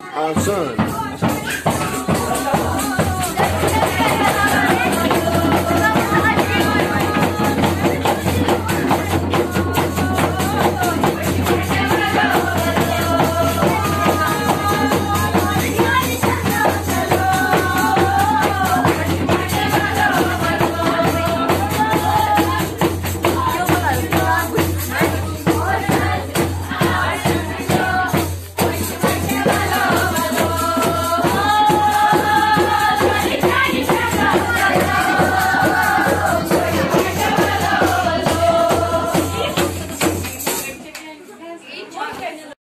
our son Пока не